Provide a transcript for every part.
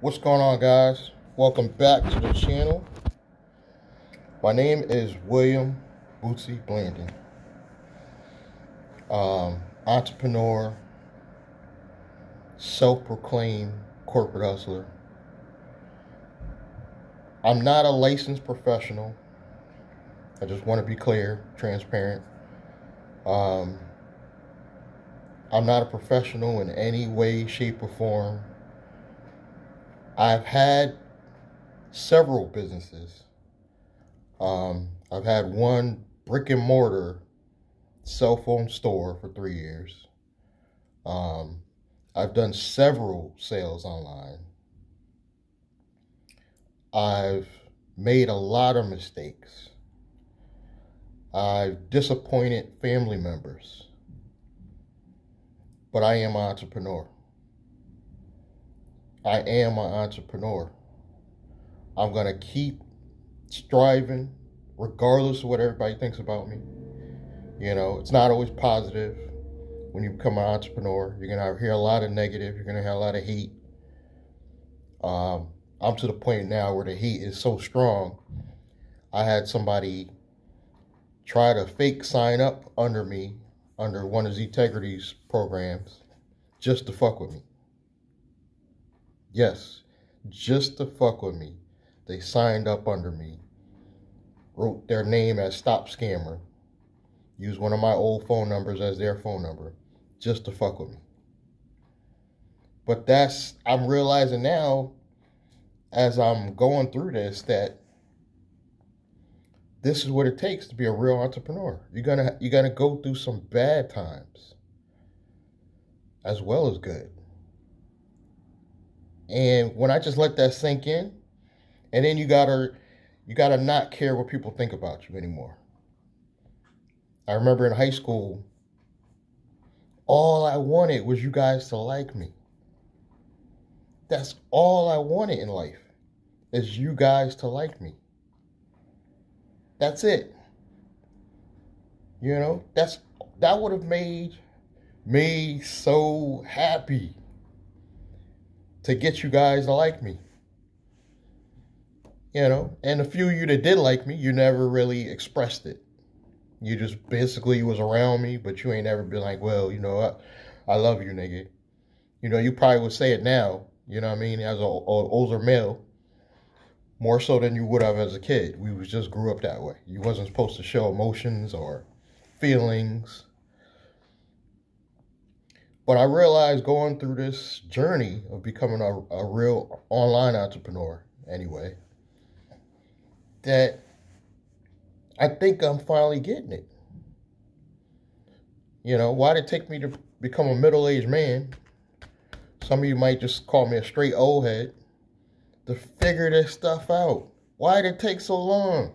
What's going on, guys? Welcome back to the channel. My name is William Bootsy Blanding. Um, entrepreneur, self-proclaimed corporate hustler. I'm not a licensed professional. I just want to be clear, transparent. Um, I'm not a professional in any way, shape, or form. I've had several businesses. Um, I've had one brick and mortar cell phone store for three years. Um, I've done several sales online. I've made a lot of mistakes. I've disappointed family members. But I am an entrepreneur. I am an entrepreneur. I'm going to keep striving regardless of what everybody thinks about me. You know, it's not always positive when you become an entrepreneur. You're going to hear a lot of negative. You're going to have a lot of hate. Um, I'm to the point now where the hate is so strong. I had somebody try to fake sign up under me, under one of Ztegrity's programs, just to fuck with me. Yes, just to fuck with me. They signed up under me, wrote their name as Stop Scammer, used one of my old phone numbers as their phone number, just to fuck with me. But that's, I'm realizing now, as I'm going through this, that this is what it takes to be a real entrepreneur. You're gonna you're gonna go through some bad times as well as good. And when I just let that sink in, and then you gotta you gotta not care what people think about you anymore. I remember in high school, all I wanted was you guys to like me. That's all I wanted in life, is you guys to like me. That's it. You know, that's that would have made me so happy to get you guys to like me. You know, and the few of you that did like me, you never really expressed it. You just basically was around me, but you ain't ever been like, well, you know, I, I love you, nigga. You know, you probably would say it now, you know what I mean, as an older male, more so than you would have as a kid. We was just grew up that way. You wasn't supposed to show emotions or feelings but I realized going through this journey of becoming a, a real online entrepreneur, anyway, that I think I'm finally getting it. You know, why did it take me to become a middle aged man? Some of you might just call me a straight old head to figure this stuff out. Why did it take so long?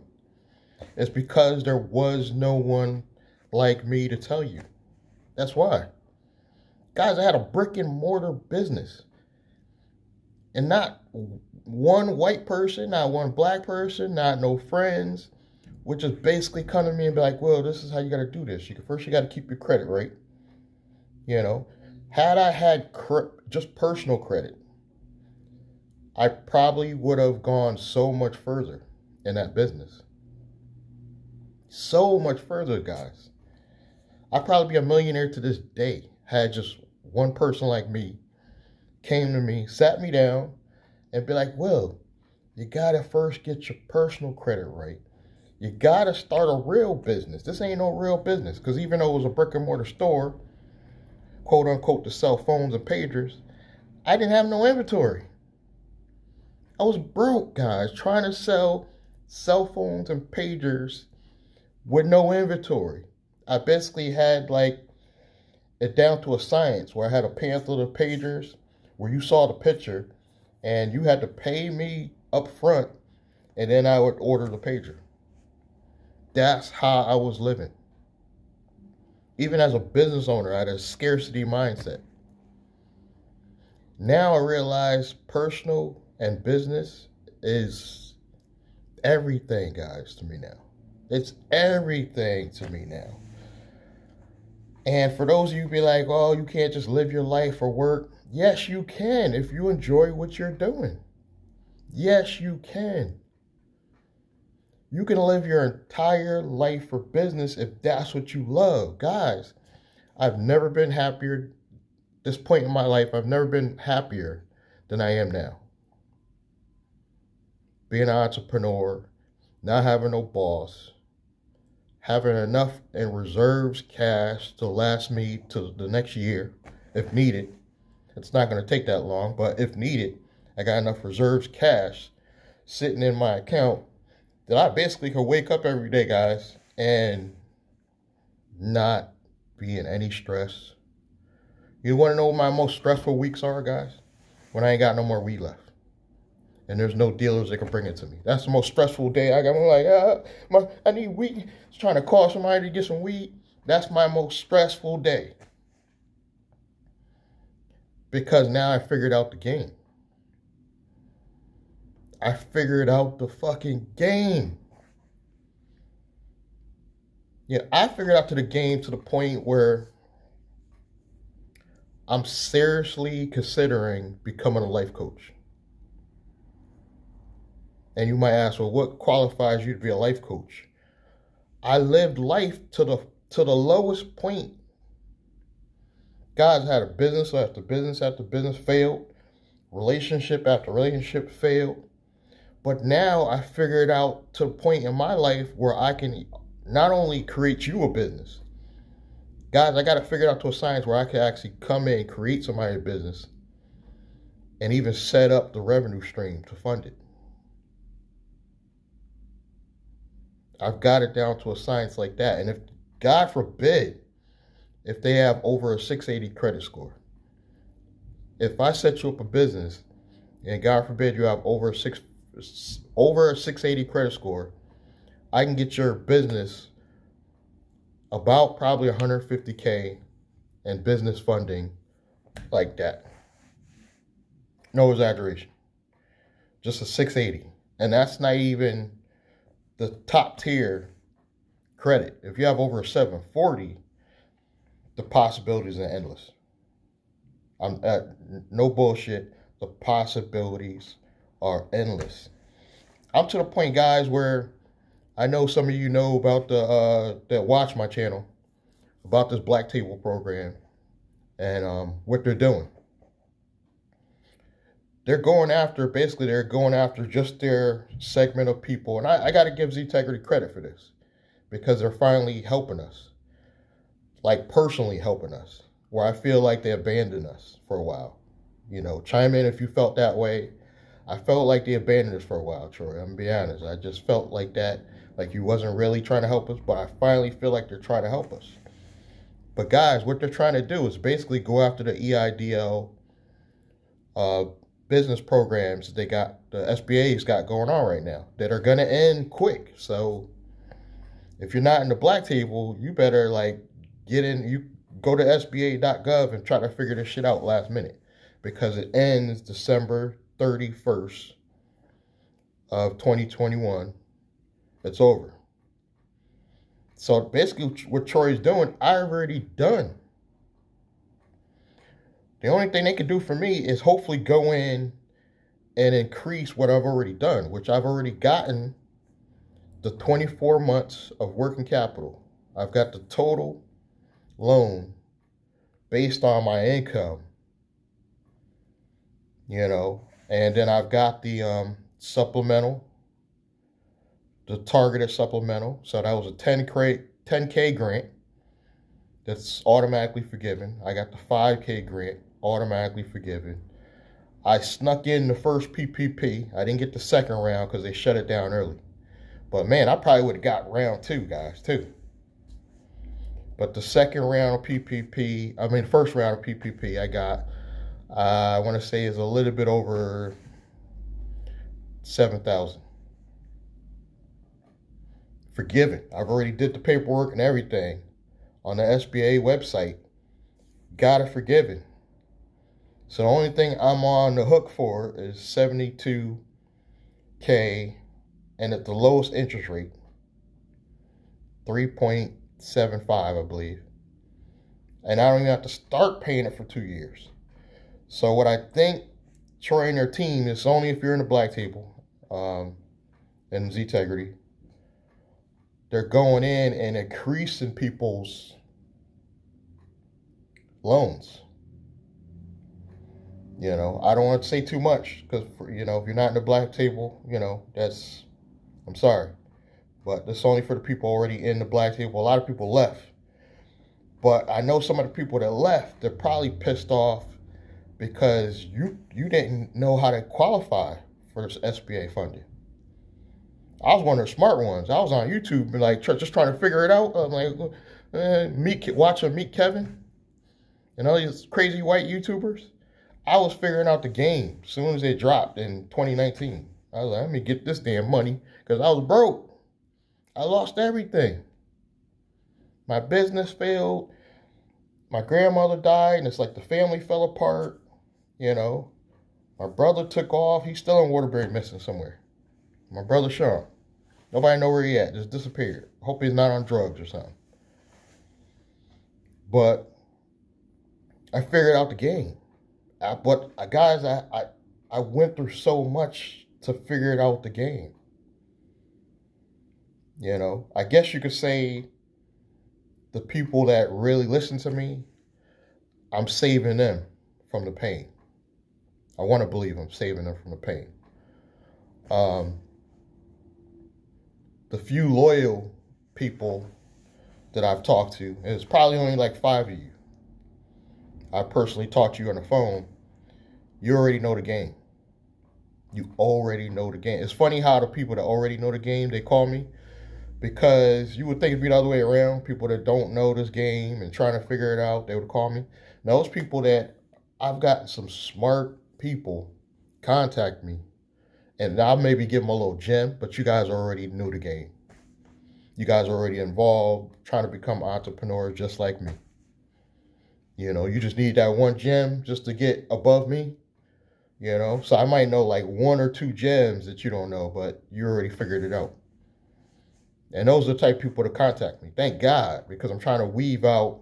It's because there was no one like me to tell you. That's why. Guys, I had a brick and mortar business. And not one white person, not one black person, not no friends, would just basically come to me and be like, well, this is how you got to do this. You first, you got to keep your credit right. You know, had I had just personal credit, I probably would have gone so much further in that business. So much further, guys. I'd probably be a millionaire to this day had just one person like me came to me, sat me down, and be like, well, you got to first get your personal credit right. You got to start a real business. This ain't no real business because even though it was a brick and mortar store, quote unquote, to sell phones and pagers, I didn't have no inventory. I was broke, guys, trying to sell cell phones and pagers with no inventory. I basically had like it down to a science where I had a pamphlet of pagers where you saw the picture and you had to pay me up front and then I would order the pager. That's how I was living. Even as a business owner, I had a scarcity mindset. Now I realize personal and business is everything, guys, to me now. It's everything to me now. And for those of you be like, oh, you can't just live your life or work. Yes, you can if you enjoy what you're doing. Yes, you can. You can live your entire life for business if that's what you love. Guys, I've never been happier. This point in my life, I've never been happier than I am now. Being an entrepreneur, not having no boss, having enough in reserves cash to last me to the next year if needed. It's not going to take that long, but if needed, I got enough reserves cash sitting in my account that I basically could wake up every day, guys, and not be in any stress. You want to know what my most stressful weeks are, guys? When I ain't got no more weed left. And there's no dealers that can bring it to me. That's the most stressful day I got. I'm like, ah, my, I need weed. Trying to call somebody to get some weed. That's my most stressful day. Because now I figured out the game. I figured out the fucking game. Yeah, I figured out to the game to the point where I'm seriously considering becoming a life coach. And you might ask, well, what qualifies you to be a life coach? I lived life to the to the lowest point. Guys had a business after business after business failed, relationship after relationship failed. But now I figured out to a point in my life where I can not only create you a business, guys, I got to figure out to a science where I can actually come in and create somebody's business and even set up the revenue stream to fund it. I've got it down to a science like that. And if, God forbid, if they have over a 680 credit score, if I set you up a business and God forbid you have over six over a 680 credit score, I can get your business about probably 150K in business funding like that. No exaggeration. Just a 680. And that's not even the top tier credit. If you have over a 740, the possibilities are endless. I'm uh, no bullshit. The possibilities are endless. I'm to the point, guys, where I know some of you know about the uh, that watch my channel about this Black Table program and um, what they're doing. They're going after, basically, they're going after just their segment of people. And I, I got to give Ztegrity credit for this because they're finally helping us, like personally helping us, where I feel like they abandoned us for a while. You know, chime in if you felt that way. I felt like they abandoned us for a while, Troy. I'm gonna be honest. I just felt like that, like you wasn't really trying to help us, but I finally feel like they're trying to help us. But guys, what they're trying to do is basically go after the EIDL uh, business programs that they got, the SBA's got going on right now that are gonna end quick. So if you're not in the black table, you better like get in. You go to SBA.gov and try to figure this shit out last minute because it ends December 31st of 2021. It's over. So basically what Troy's doing, I've already done. The only thing they can do for me is hopefully go in and increase what I've already done, which I've already gotten the 24 months of working capital. I've got the total loan based on my income, you know, and then I've got the um, supplemental, the targeted supplemental. So that was a 10 crate, 10K grant that's automatically forgiven. I got the 5K grant automatically forgiven. I snuck in the first PPP. I didn't get the second round because they shut it down early. But man, I probably would have got round two, guys, too. But the second round of PPP, I mean, the first round of PPP, I got uh, I want to say is a little bit over 7,000. Forgiven. I've already did the paperwork and everything on the SBA website. Got it forgiven. So the only thing I'm on the hook for is 72K and at the lowest interest rate, 3.75, I believe. And I don't even have to start paying it for two years. So what I think Troy and their team is only if you're in the black table um, and Ztegrity. They're going in and increasing people's loans. You know, I don't want to say too much because, you know, if you're not in the black table, you know, that's, I'm sorry. But it's only for the people already in the black table. A lot of people left. But I know some of the people that left, they're probably pissed off because you you didn't know how to qualify for this SBA funding. I was one of the smart ones. I was on YouTube, like just trying to figure it out. I'm like, uh, meet watching Meet Kevin, and all these crazy white YouTubers. I was figuring out the game as soon as it dropped in 2019. I was like, let me get this damn money because I was broke. I lost everything. My business failed. My grandmother died, and it's like the family fell apart. You know, my brother took off. He's still in Waterbury missing somewhere. My brother Sean. Nobody know where he at. Just disappeared. Hope he's not on drugs or something. But I figured out the game. I, but uh, guys, I, I I went through so much to figure it out the game. You know, I guess you could say the people that really listen to me, I'm saving them from the pain. I want to believe I'm saving them from the pain. Um, the few loyal people that I've talked to, and it's probably only like five of you, I personally to you on the phone, you already know the game. You already know the game. It's funny how the people that already know the game, they call me because you would think it'd be the other way around. People that don't know this game and trying to figure it out, they would call me. Now, those people that I've gotten some smart people contact me and I'll maybe give them a little gem, but you guys already knew the game. You guys are already involved, trying to become entrepreneurs just like me. You know, you just need that one gem just to get above me. You know, so I might know like one or two gems that you don't know, but you already figured it out. And those are the type people to contact me. Thank God, because I'm trying to weave out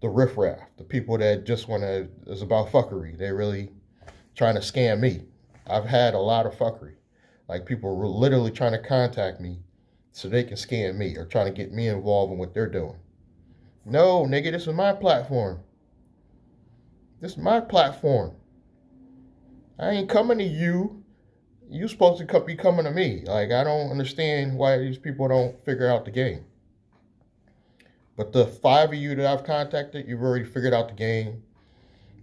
the riffraff, the people that just want to, it's about fuckery. They're really trying to scam me. I've had a lot of fuckery. Like people were literally trying to contact me so they can scam me or trying to get me involved in what they're doing. No, nigga, this is my platform. This is my platform. I ain't coming to you. You supposed to be coming to me. Like, I don't understand why these people don't figure out the game. But the five of you that I've contacted, you've already figured out the game.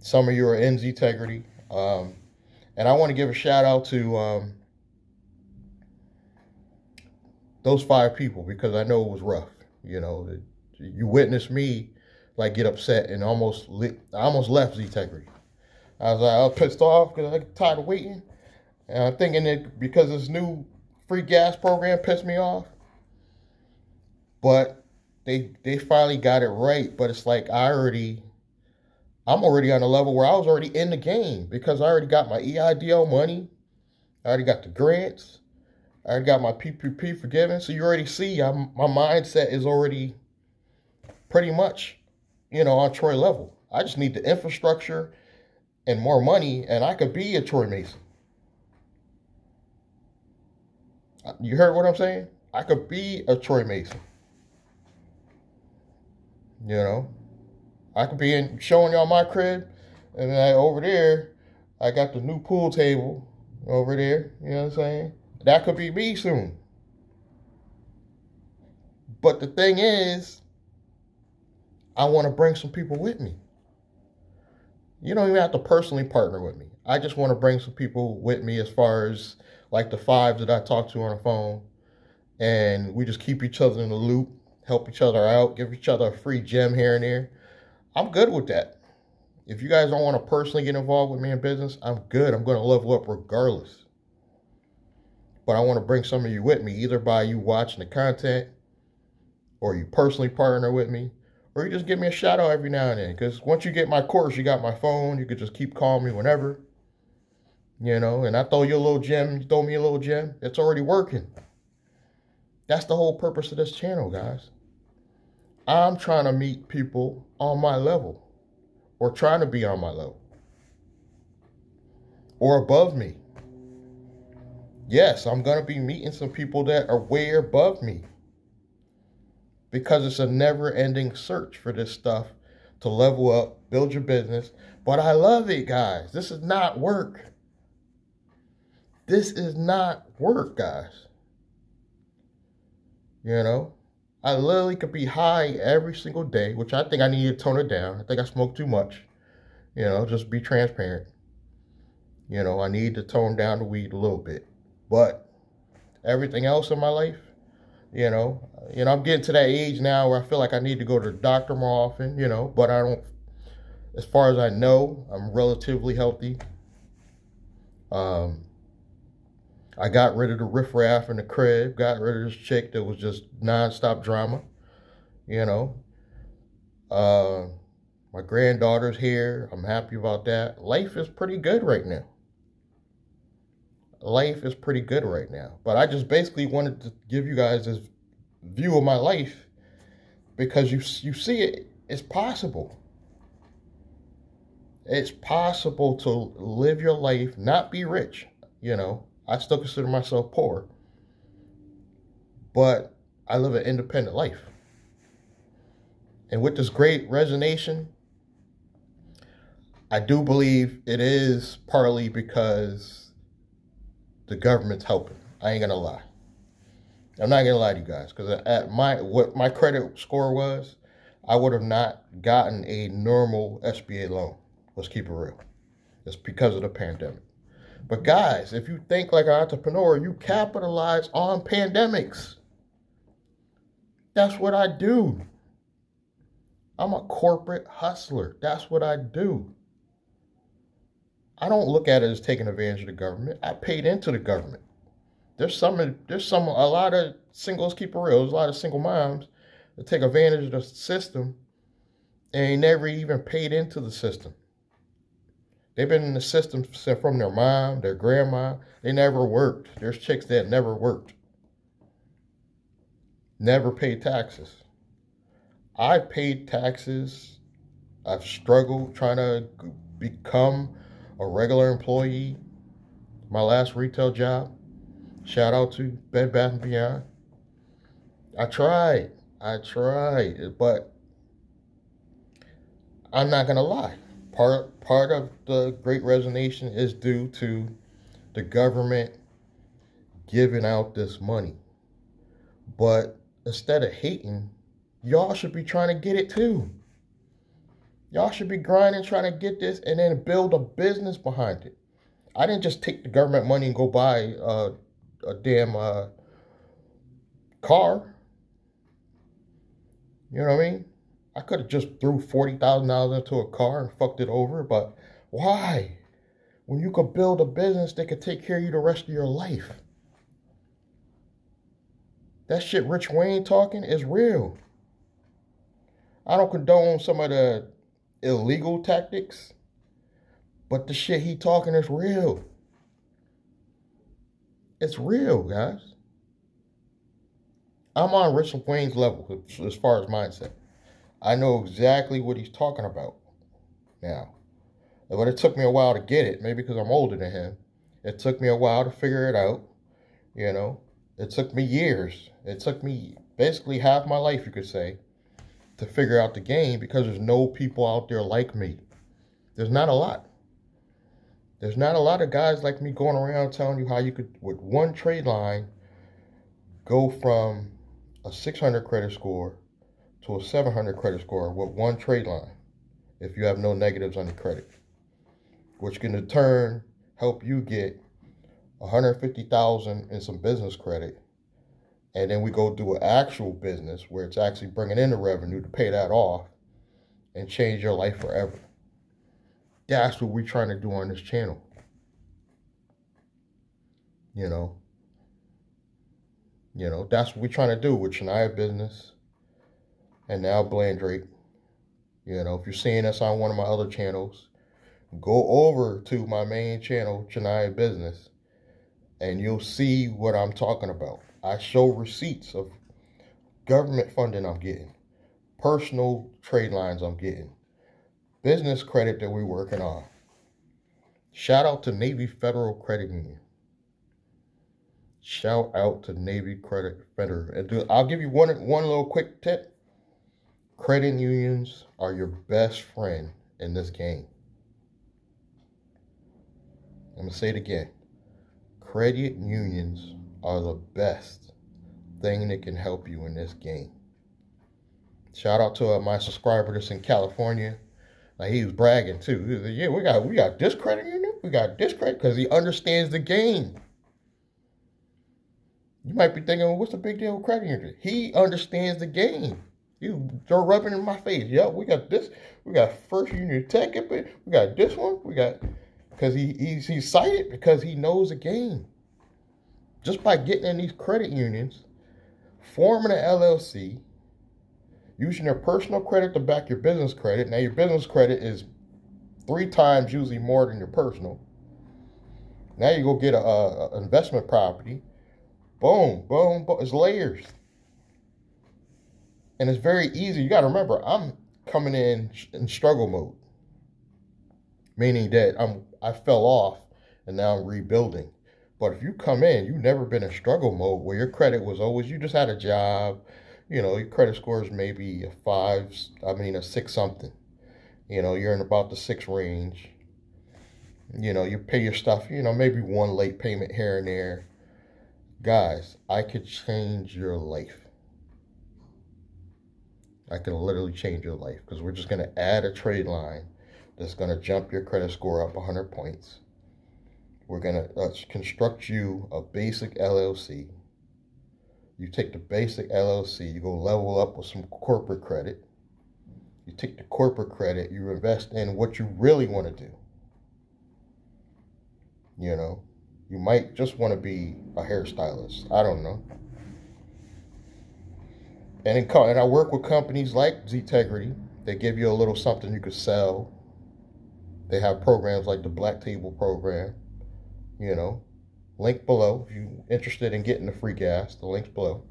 Some of you are in Ztegrity. Um, and I want to give a shout out to um, those five people because I know it was rough. You know, you witnessed me like get upset and almost I almost left Ztegrity. I was like, I was pissed off because I got tired of waiting. And I'm thinking that because this new free gas program pissed me off. But they they finally got it right. But it's like I already I'm already on a level where I was already in the game because I already got my EIDL money. I already got the grants. I already got my PPP forgiven. So you already see I'm, my mindset is already pretty much, you know, on Troy level. I just need the infrastructure and more money, and I could be a Troy Mason. You heard what I'm saying? I could be a Troy Mason. You know, I could be in, showing y'all my crib, and then over there, I got the new pool table over there. You know what I'm saying? That could be me soon. But the thing is, I want to bring some people with me. You don't even have to personally partner with me. I just want to bring some people with me as far as like the five that I talk to on the phone. And we just keep each other in the loop, help each other out, give each other a free gem here and there. I'm good with that. If you guys don't want to personally get involved with me in business, I'm good. I'm going to level up regardless. But I want to bring some of you with me, either by you watching the content or you personally partner with me or you just give me a shout out every now and then. Because once you get my course, you got my phone. You could just keep calling me whenever. You know, and I throw you a little gem, you throw me a little gem. It's already working. That's the whole purpose of this channel, guys. I'm trying to meet people on my level or trying to be on my level. or above me. Yes, I'm going to be meeting some people that are way above me because it's a never ending search for this stuff to level up, build your business. But I love it, guys. This is not work. This is not work, guys. You know, I literally could be high every single day, which I think I need to tone it down. I think I smoke too much. You know, just be transparent. You know, I need to tone down the weed a little bit. But everything else in my life, you know, you know, I'm getting to that age now where I feel like I need to go to the doctor more often, you know, but I don't, as far as I know, I'm relatively healthy. Um, I got rid of the riffraff in the crib, got rid of this chick that was just nonstop drama, you know. Uh, my granddaughter's here. I'm happy about that. Life is pretty good right now. Life is pretty good right now. But I just basically wanted to give you guys this view of my life because you you see it. It's possible. It's possible to live your life, not be rich, you know, I still consider myself poor. But I live an independent life. And with this great resignation, I do believe it is partly because the government's helping. I ain't gonna lie. I'm not gonna lie to you guys, because at my what my credit score was, I would have not gotten a normal SBA loan. Let's keep it real. It's because of the pandemic. But guys, if you think like an entrepreneur, you capitalize on pandemics. That's what I do. I'm a corporate hustler. That's what I do. I don't look at it as taking advantage of the government. I paid into the government. There's some, there's some, a lot of singles keep it real. There's a lot of single moms that take advantage of the system and never even paid into the system. They've been in the system from their mom, their grandma. They never worked. There's chicks that never worked. Never paid taxes. I've paid taxes. I've struggled trying to become a regular employee. My last retail job. Shout out to Bed Bath & Beyond. I tried. I tried. But I'm not going to lie part part of the great resignation is due to the government giving out this money. But instead of hating, y'all should be trying to get it too. Y'all should be grinding trying to get this and then build a business behind it. I didn't just take the government money and go buy a, a damn uh, car. You know what I mean? I could have just threw $40,000 into a car and fucked it over, but why? When you could build a business that could take care of you the rest of your life. That shit Rich Wayne talking is real. I don't condone some of the illegal tactics, but the shit he talking is real. It's real, guys. I'm on Richard Wayne's level as far as mindset. I know exactly what he's talking about now. But it took me a while to get it, maybe because I'm older than him. It took me a while to figure it out. You know, it took me years. It took me basically half my life, you could say, to figure out the game because there's no people out there like me. There's not a lot. There's not a lot of guys like me going around telling you how you could, with one trade line, go from a 600 credit score to a 700 credit score with one trade line if you have no negatives on your credit, which can in turn help you get 150,000 in some business credit. And then we go do an actual business where it's actually bringing in the revenue to pay that off and change your life forever. That's what we're trying to do on this channel. You know, you know, that's what we're trying to do with Chaniya Business and now Blandrake. You know, if you're seeing us on one of my other channels, go over to my main channel, Chaniya Business, and you'll see what I'm talking about. I show receipts of government funding I'm getting, personal trade lines I'm getting, business credit that we're working on. Shout out to Navy Federal Credit Union. Shout out to Navy Credit Federal. And I'll give you one one little quick tip. Credit unions are your best friend in this game. I'm gonna say it again. Credit unions are the best thing that can help you in this game. Shout out to uh, my subscriber that's in California. Like he was bragging too. Was like, yeah, we got we got this credit union, we got this credit because he understands the game. You might be thinking, well, what's the big deal with credit union? He understands the game. You throw rubbing in my face. Yep, we got this. We got First Union Tech. We got this one. We got because he he's he's cited because he knows the game. Just by getting in these credit unions, forming an LLC, using your personal credit to back your business credit. Now, your business credit is three times usually more than your personal. Now you go get a, a investment property. Boom, boom, boom. It's layers. And it's very easy. You got to remember, I'm coming in in struggle mode. Meaning that I'm I fell off and now I'm rebuilding. But if you come in, you've never been in struggle mode where your credit was always you just had a job, you know, your credit score is maybe a five, I mean, a six something. You know, you're in about the six range. You know, you pay your stuff, you know, maybe one late payment here and there. Guys, I could change your life. I can literally change your life because we're just going to add a trade line that's going to jump your credit score up 100 points. We're going to construct you a basic LLC you take the basic LLC, you go level up with some corporate credit. You take the corporate credit, you invest in what you really want to do. You know, you might just want to be a hairstylist. I don't know. And, in, and I work with companies like Ztegrity. They give you a little something you could sell. They have programs like the Black Table program, you know, Link below if you're interested in getting the free gas. The link's below.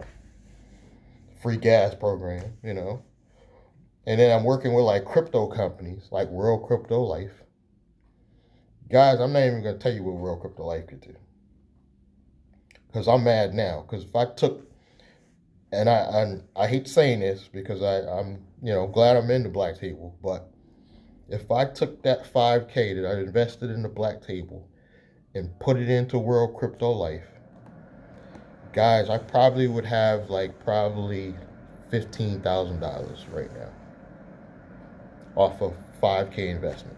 Free gas program, you know. And then I'm working with like crypto companies like World Crypto Life. Guys, I'm not even going to tell you what World Crypto Life could do. Because I'm mad now. Because if I took, and I, I I hate saying this because I, I'm, you know, glad I'm in the black table. But if I took that 5K that I invested in the black table and put it into World Crypto Life, guys, I probably would have like probably $15,000 right now off of 5K investment.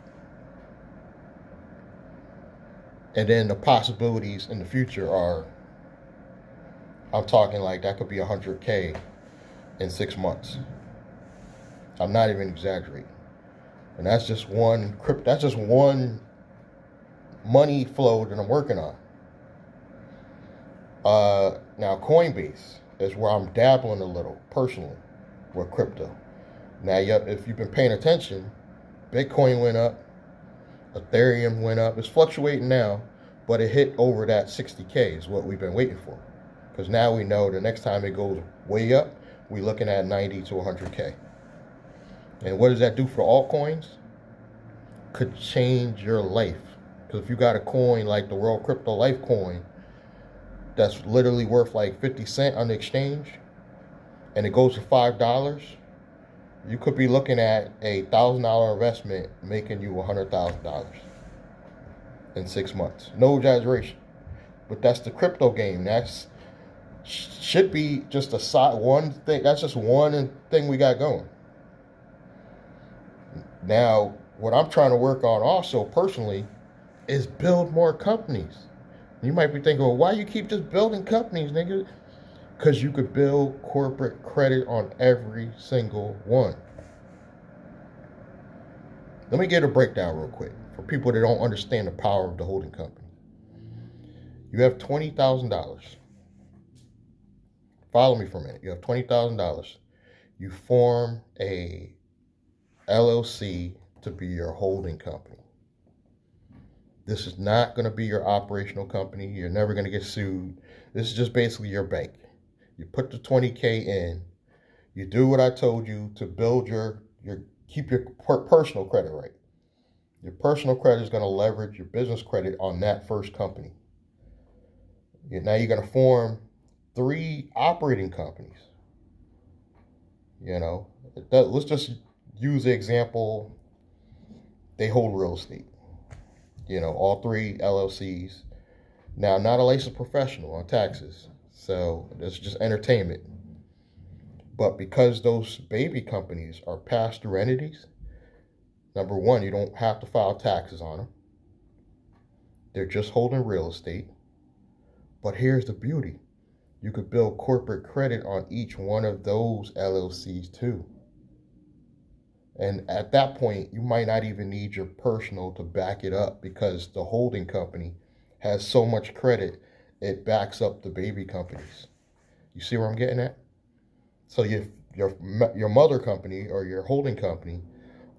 And then the possibilities in the future are, I'm talking like that could be 100K in six months. I'm not even exaggerating. And that's just one crypto, that's just one money flow that I'm working on. Uh, now, Coinbase is where I'm dabbling a little personally with crypto. Now, if you've been paying attention, Bitcoin went up, Ethereum went up. It's fluctuating now, but it hit over that 60K is what we've been waiting for. Because now we know the next time it goes way up, we're looking at 90 to 100K. And what does that do for altcoins? Could change your life because if you got a coin like the World Crypto Life coin, that's literally worth like 50 cent on the exchange, and it goes to $5, you could be looking at a $1,000 investment making you $100,000 in six months. No exaggeration. But that's the crypto game. That's should be just a side one thing. That's just one thing we got going. Now, what I'm trying to work on also personally is build more companies. You might be thinking, well, why you keep just building companies, nigga? Because you could build corporate credit on every single one. Let me get a breakdown real quick for people that don't understand the power of the holding company. You have $20,000. Follow me for a minute. You have $20,000. You form a LLC to be your holding company. This is not going to be your operational company. You're never going to get sued. This is just basically your bank. You put the 20K in. You do what I told you to build your, your keep your personal credit right. Your personal credit is going to leverage your business credit on that first company. Now you're going to form three operating companies. You know, let's just use the example they hold real estate. You know, all three LLCs. Now, not a licensed professional on taxes. So it's just entertainment. But because those baby companies are pass through entities, number one, you don't have to file taxes on them. They're just holding real estate. But here's the beauty you could build corporate credit on each one of those LLCs too. And at that point, you might not even need your personal to back it up because the holding company has so much credit, it backs up the baby companies. You see where I'm getting at? So your your your mother company or your holding company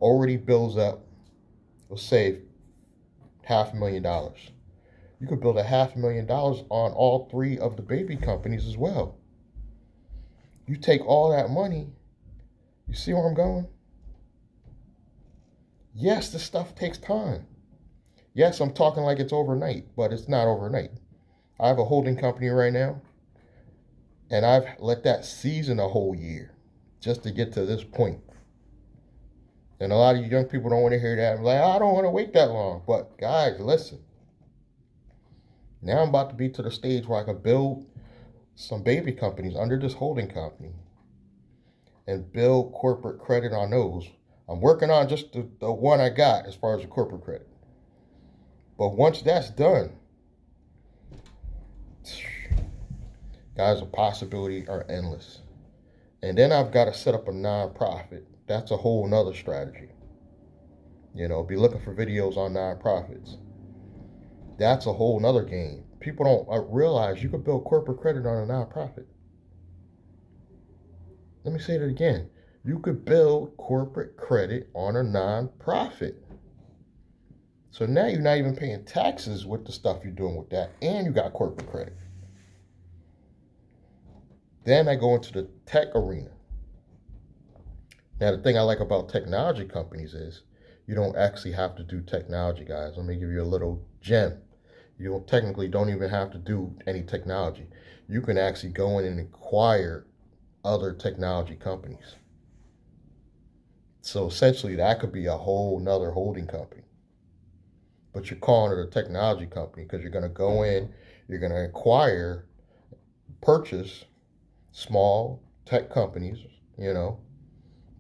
already builds up, let's say, half a million dollars. You could build a half a million dollars on all three of the baby companies as well. You take all that money, you see where I'm going? Yes, this stuff takes time. Yes, I'm talking like it's overnight, but it's not overnight. I have a holding company right now, and I've let that season a whole year just to get to this point. And a lot of you young people don't want to hear that. I'm like, I don't want to wait that long. But guys, listen. Now I'm about to be to the stage where I can build some baby companies under this holding company and build corporate credit on those I'm working on just the, the one I got as far as the corporate credit. But once that's done, guys, the possibility are endless. And then I've got to set up a nonprofit. That's a whole nother strategy. You know, be looking for videos on nonprofits. That's a whole nother game. People don't uh, realize you could build corporate credit on a nonprofit. Let me say that again you could build corporate credit on a nonprofit. So now you're not even paying taxes with the stuff you're doing with that, and you got corporate credit. Then I go into the tech arena. Now, the thing I like about technology companies is you don't actually have to do technology, guys. Let me give you a little gem. You don't, technically don't even have to do any technology. You can actually go in and acquire other technology companies. So essentially, that could be a whole nother holding company. But you're calling it a technology company because you're going to go in, you're going to acquire, purchase small tech companies, you know.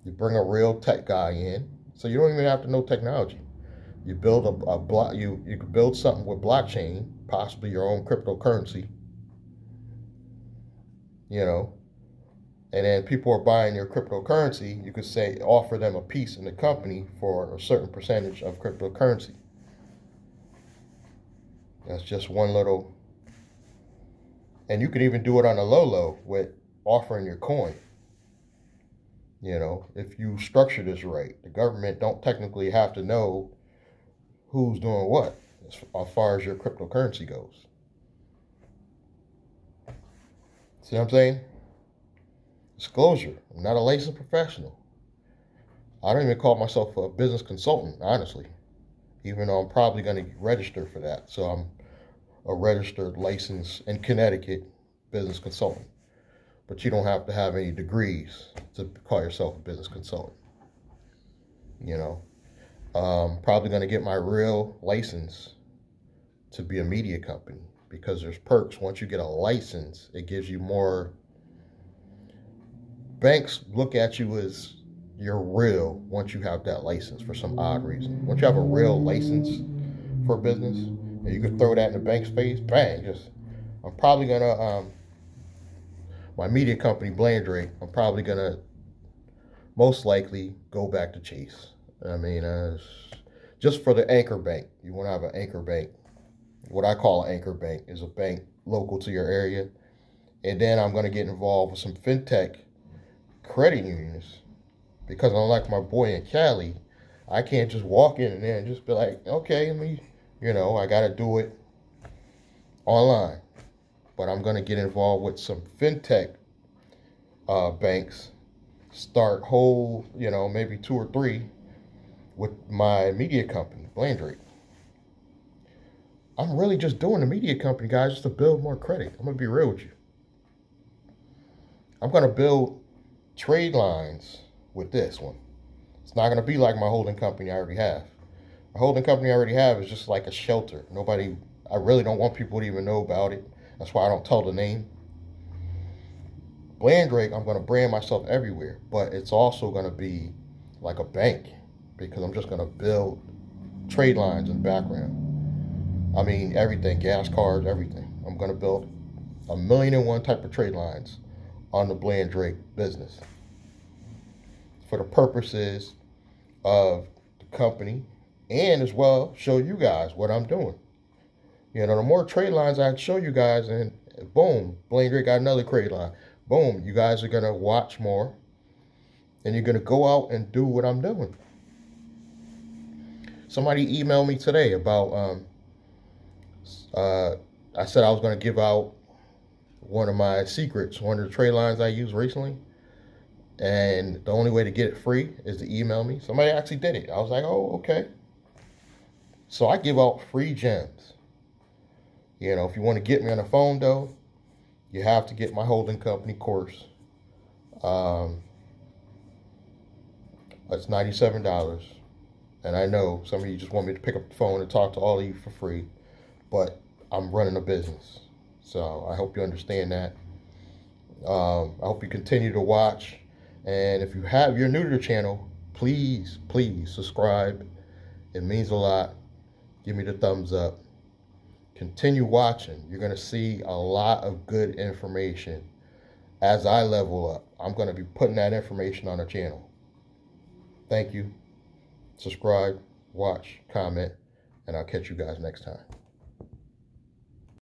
You bring a real tech guy in, so you don't even have to know technology. You build a, a block, you, you could build something with blockchain, possibly your own cryptocurrency, you know, and then people are buying your cryptocurrency, you could say offer them a piece in the company for a certain percentage of cryptocurrency. That's just one little, and you could even do it on a low low with offering your coin. You know, if you structure this right, the government don't technically have to know who's doing what as far as your cryptocurrency goes. See what I'm saying? Disclosure, I'm not a licensed professional. I don't even call myself a business consultant, honestly, even though I'm probably going to register for that. So I'm a registered licensed in Connecticut business consultant. But you don't have to have any degrees to call yourself a business consultant. You know, um, probably going to get my real license to be a media company because there's perks. Once you get a license, it gives you more banks look at you as you're real once you have that license for some odd reason. Once you have a real license for business, and you can throw that in the bank's face, bang, just, I'm probably gonna, um, my media company, Blandry, I'm probably gonna most likely go back to Chase. I mean, uh, just for the anchor bank, you wanna have an anchor bank. What I call an anchor bank is a bank local to your area. And then I'm gonna get involved with some fintech credit unions because unlike my boy in Cali, I can't just walk in there and just be like, okay, let me, you know, I got to do it online. But I'm going to get involved with some fintech uh, banks, start whole, you know, maybe two or three with my media company. Blandrake. I'm really just doing the media company, guys, just to build more credit. I'm going to be real with you. I'm going to build trade lines with this one. It's not going to be like my holding company I already have. My holding company I already have is just like a shelter. Nobody, I really don't want people to even know about it. That's why I don't tell the name. Blandrake, I'm going to brand myself everywhere, but it's also going to be like a bank because I'm just going to build trade lines in the background. I mean, everything, gas cards, everything. I'm going to build a million and one type of trade lines on the Blandrake business for the purposes of the company and as well show you guys what I'm doing. You know, the more trade lines I show you guys, and boom, Blandrake got another trade line. Boom, you guys are going to watch more and you're going to go out and do what I'm doing. Somebody emailed me today about, um, uh, I said I was going to give out one of my secrets, one of the trade lines I used recently. And the only way to get it free is to email me. Somebody actually did it. I was like, oh, okay. So I give out free gems. You know, if you want to get me on the phone, though, you have to get my holding company course. Um, it's $97. And I know some of you just want me to pick up the phone and talk to all of you for free. But I'm running a business. So I hope you understand that. Um, I hope you continue to watch. And if you have, you're new to the channel, please, please subscribe. It means a lot. Give me the thumbs up. Continue watching. You're going to see a lot of good information as I level up. I'm going to be putting that information on the channel. Thank you. Subscribe, watch, comment, and I'll catch you guys next time.